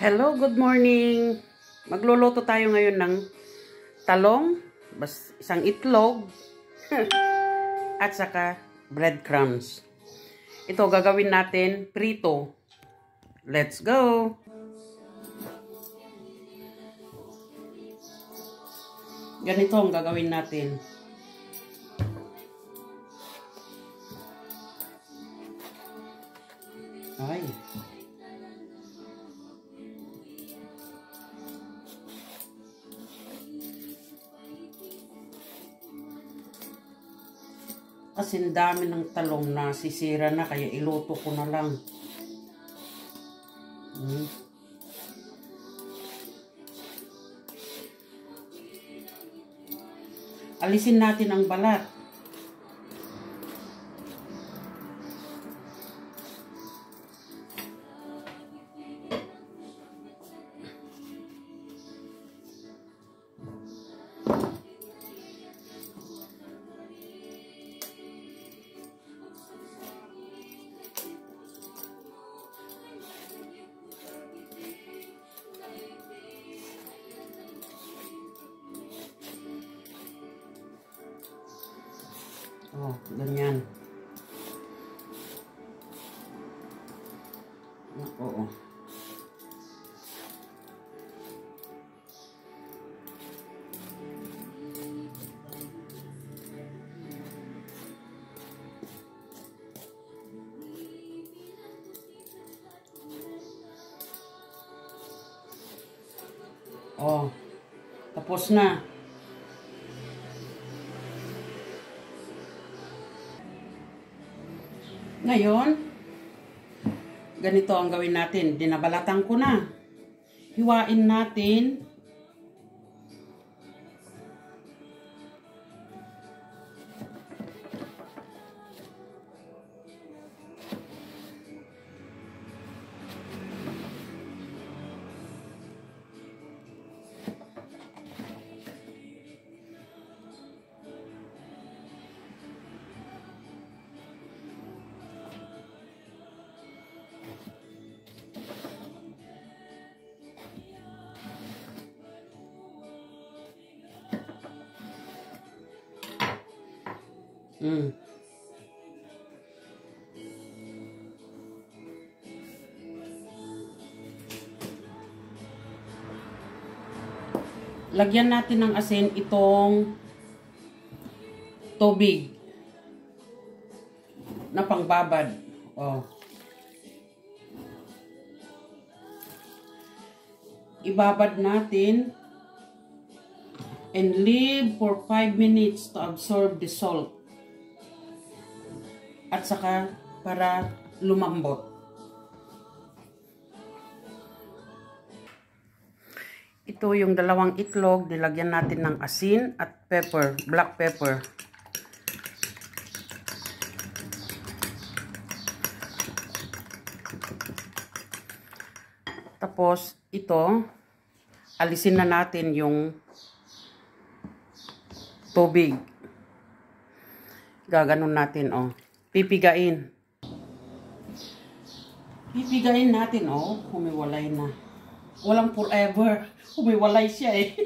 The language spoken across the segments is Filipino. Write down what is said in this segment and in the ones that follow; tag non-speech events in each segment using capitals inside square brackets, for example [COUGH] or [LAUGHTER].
Hello, good morning. Magluluto tayo ngayon ng talong, bas isang itlog, [LAUGHS] at saka breadcrumbs. Ito gagawin natin prito. Let's go! Ganito ang gagawin natin. Kasi dami ng talong na sisira na kaya iluto ko na lang. Hmm. Alisin natin ang balat. Oh, ganyan. Oo. Oh, tapos na. Ngayon, ganito ang gawin natin. Dinabalatan ko na. Hiwain natin. Mm. Lagyan natin ng asin itong tubig na pangbabad. Oh. Ibabad natin and leave for 5 minutes to absorb the salt at saka para lumambot. Ito yung dalawang itlog, nilagyan natin ng asin at pepper, black pepper. Tapos, ito, alisin na natin yung tubig. Gaganon natin, oh pipigain. Pipigain natin, oh, humiwalay na. Walang forever. [LAUGHS] Humiwalay siya eh. [LAUGHS]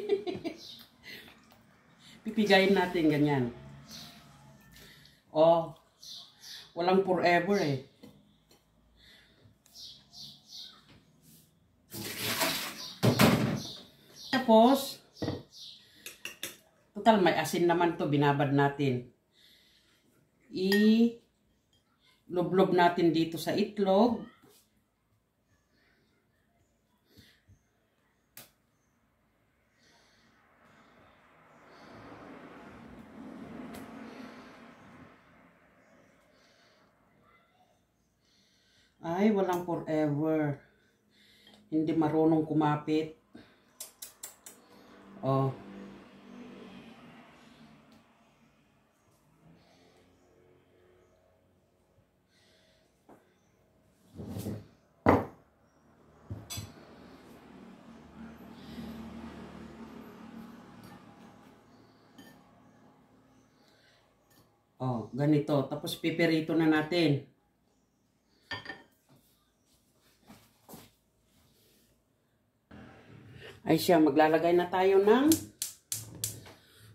pipigain natin ganyan. Oh, walang forever eh. Tapos, total may asin naman to binabad natin. I lublob natin dito sa itlog. Ay, walang forever. Hindi marunong kumapit. Oh. Oh, ganito. Tapos piperito na natin. Ay siya, maglalagay na tayo ng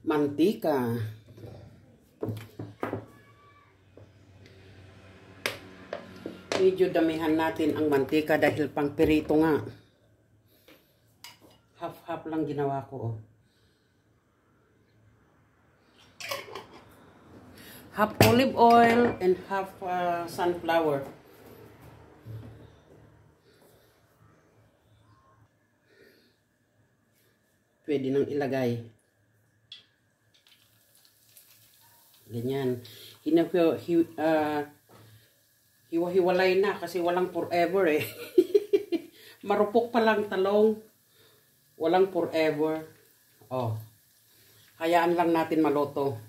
mantika. Medyo damihan natin ang mantika dahil pang pirito nga. Half-half lang ginawa ko. Oh. Half olive oil and half uh, sunflower. Pwede nang ilagay. Ganyan. Hinahiwa, hi, uh, hiwa-hiwalay na kasi walang forever eh. [LAUGHS] Marupok pa lang talong. Walang forever. Oh. Hayaan lang natin maloto.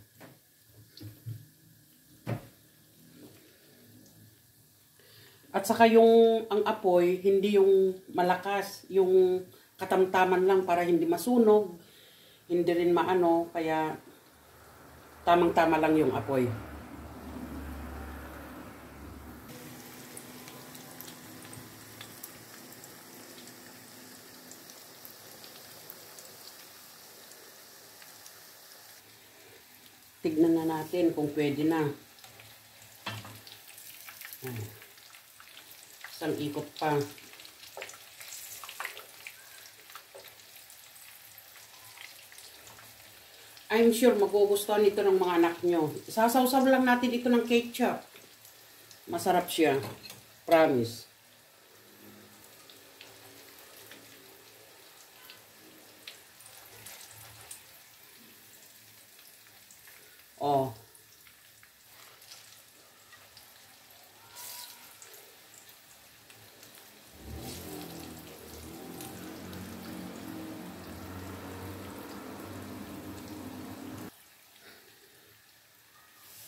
At saka yung ang apoy, hindi yung malakas, yung katamtaman lang para hindi masunog, hindi rin maano, kaya tamang-tama lang yung apoy. Tignan na natin kung pwede na. Isang ikot pa. I'm sure magugustuhan ito ng mga anak nyo. Sasawsaw lang natin ito ng ketchup. Masarap siya. Promise. Oh.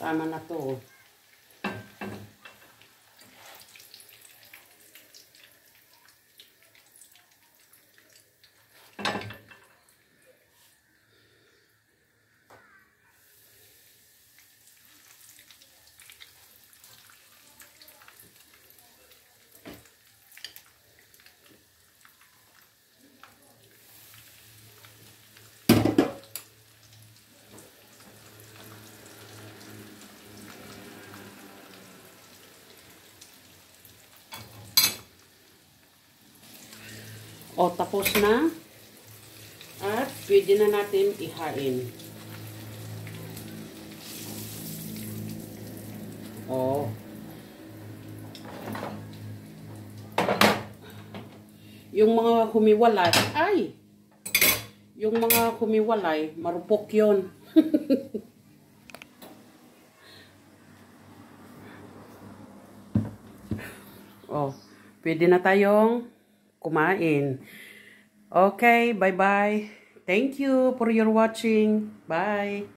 Tama na to. O, tapos na. At pwede na natin ihain. O. Yung mga humiwalay, ay! Yung mga humiwalay, marupok yon [LAUGHS] oh, pwede na tayong kumain. Okay, bye-bye. Thank you for your watching. Bye.